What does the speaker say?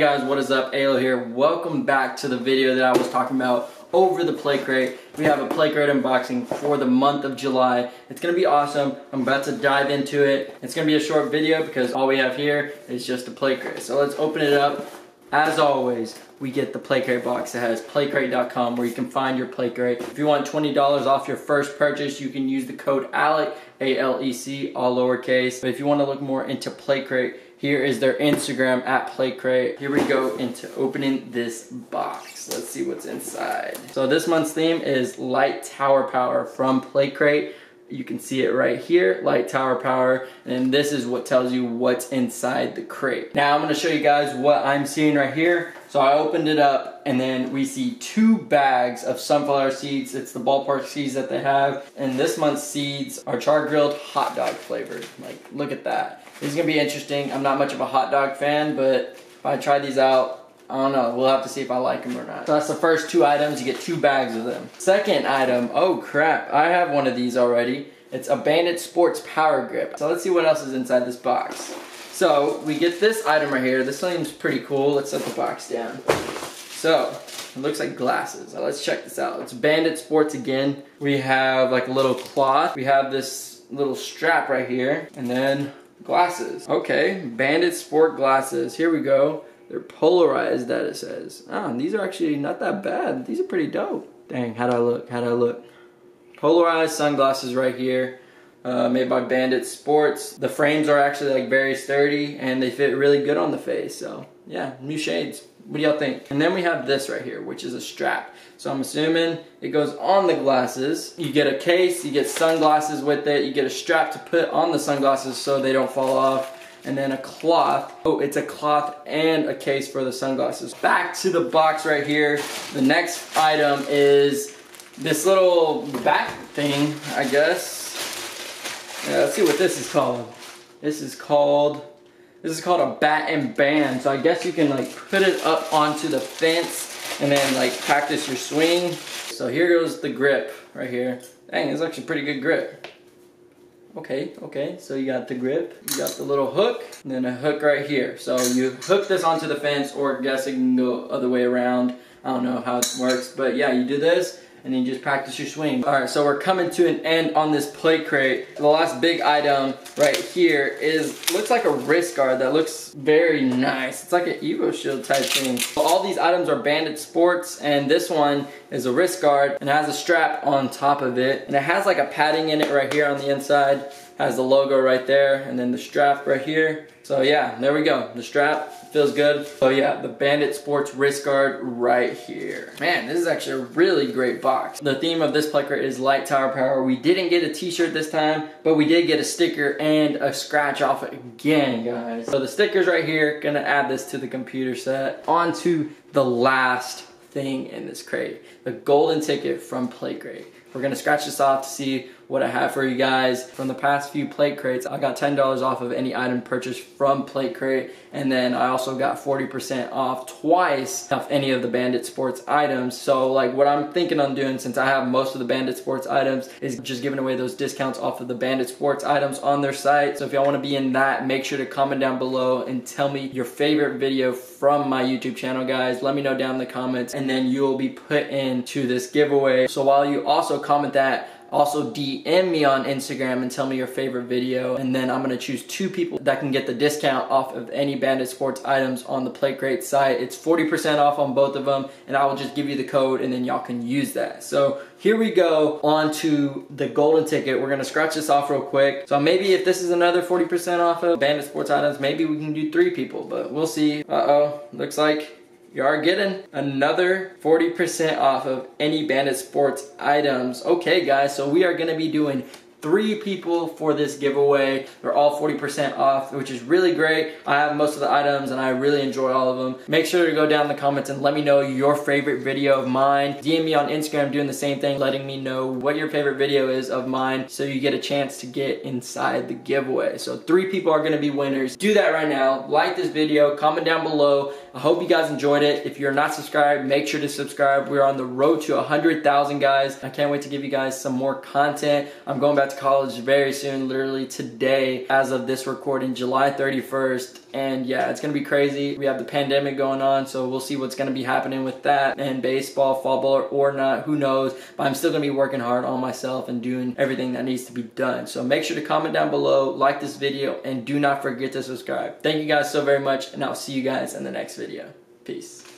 guys, what is up? A-Lo here. Welcome back to the video that I was talking about over the Plate Crate. We have a Plate Crate unboxing for the month of July. It's gonna be awesome. I'm about to dive into it. It's gonna be a short video because all we have here is just a Plate Crate. So let's open it up. As always, we get the Plate Crate box that has platecrate.com where you can find your Plate Crate. If you want $20 off your first purchase, you can use the code ALEC, A-L-E-C, all lowercase. But if you want to look more into Plate Crate, here is their Instagram at PlateCrate. Here we go into opening this box. Let's see what's inside. So this month's theme is Light Tower Power from PlateCrate. You can see it right here, Light Tower Power, and this is what tells you what's inside the crate. Now I'm gonna show you guys what I'm seeing right here. So I opened it up and then we see two bags of sunflower seeds. It's the ballpark seeds that they have. And this month's seeds are char grilled hot dog flavored. Like, look at that. This is gonna be interesting. I'm not much of a hot dog fan, but if I try these out, I don't know. We'll have to see if I like them or not. So that's the first two items. You get two bags of them. Second item, oh crap. I have one of these already. It's a Bandit Sports Power Grip. So let's see what else is inside this box. So we get this item right here. This seems pretty cool. Let's set the box down. So it looks like glasses. Now let's check this out. It's Bandit Sports again. We have like a little cloth. We have this little strap right here. And then Glasses. Okay, Bandit Sport glasses. Here we go. They're polarized, that it says. Ah, these are actually not that bad. These are pretty dope. Dang, how do I look? How do I look? Polarized sunglasses right here. Uh, made by Bandit Sports. The frames are actually like very sturdy and they fit really good on the face. So yeah, new shades. What do y'all think? And then we have this right here, which is a strap. So I'm assuming it goes on the glasses. You get a case, you get sunglasses with it, you get a strap to put on the sunglasses so they don't fall off and then a cloth. Oh, it's a cloth and a case for the sunglasses. Back to the box right here. The next item is this little back thing, I guess. Yeah, let's see what this is called. This is called this is called a bat and band. So I guess you can like put it up onto the fence and then like practice your swing. So here goes the grip right here. Dang, it's actually pretty good grip. Okay, okay, so you got the grip, you got the little hook, and then a hook right here. So you hook this onto the fence, or guess it can go other way around. I don't know how it works, but yeah, you do this, and then just practice your swing. All right, so we're coming to an end on this Plate Crate. The last big item right here is, looks like a wrist guard that looks very nice. It's like an EvoShield type thing. So all these items are Bandit Sports, and this one is a wrist guard, and has a strap on top of it. And it has like a padding in it right here on the inside. Has the logo right there, and then the strap right here. So yeah, there we go. The strap feels good. So yeah, the Bandit Sports wrist guard right here. Man, this is actually a really great box. The theme of this crate is light tower power. We didn't get a t-shirt this time, but we did get a sticker and a scratch off again, guys. So the stickers right here, gonna add this to the computer set. On to the last thing in this crate, the golden ticket from Play. We're gonna scratch this off to see what I have for you guys. From the past few plate crates, I got $10 off of any item purchased from Plate Crate, and then I also got 40% off twice of any of the Bandit Sports items. So like what I'm thinking on doing, since I have most of the Bandit Sports items, is just giving away those discounts off of the Bandit Sports items on their site. So if y'all wanna be in that, make sure to comment down below and tell me your favorite video from my YouTube channel, guys. Let me know down in the comments, and then you'll be put into this giveaway. So while you also comment that, also DM me on Instagram and tell me your favorite video and then I'm gonna choose two people that can get the discount off of any Bandit Sports items on the Plate Crate site. It's 40% off on both of them and I will just give you the code and then y'all can use that. So here we go on to the golden ticket. We're gonna scratch this off real quick. So maybe if this is another 40% off of Bandit Sports items, maybe we can do three people, but we'll see. Uh-oh, looks like you are getting another 40% off of any Bandit Sports items. Okay guys, so we are gonna be doing three people for this giveaway. They're all 40% off, which is really great. I have most of the items and I really enjoy all of them. Make sure to go down in the comments and let me know your favorite video of mine. DM me on Instagram doing the same thing, letting me know what your favorite video is of mine so you get a chance to get inside the giveaway. So three people are gonna be winners. Do that right now. Like this video, comment down below. I hope you guys enjoyed it. If you're not subscribed, make sure to subscribe. We're on the road to 100,000 guys. I can't wait to give you guys some more content. I'm going back to college very soon, literally today, as of this recording, July 31st. And yeah, it's gonna be crazy. We have the pandemic going on, so we'll see what's gonna be happening with that and baseball, football, or not, who knows. But I'm still gonna be working hard on myself and doing everything that needs to be done. So make sure to comment down below, like this video, and do not forget to subscribe. Thank you guys so very much, and I'll see you guys in the next video. Peace.